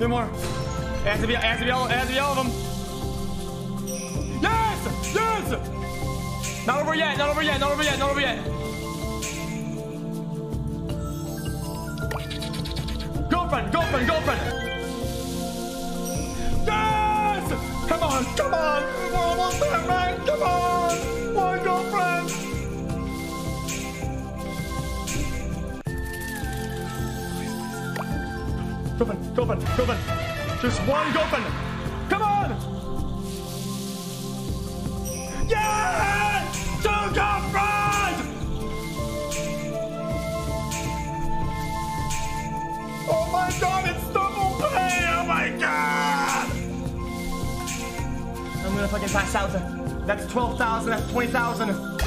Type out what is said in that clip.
Two more. It has to be, it has to be all, it has to be all of them. Yes! Yes! Not over yet, not over yet, not over yet, not over yet. Girlfriend, girlfriend, girlfriend. Yes! Come on, come on. Girlfriend, girlfriend, girlfriend. Just one girlfriend. Come on! Yes! Two girlfriends! Oh my god, it's double pay! Oh my god! I'm gonna fucking pass out. That's 12,000, that's 20,000.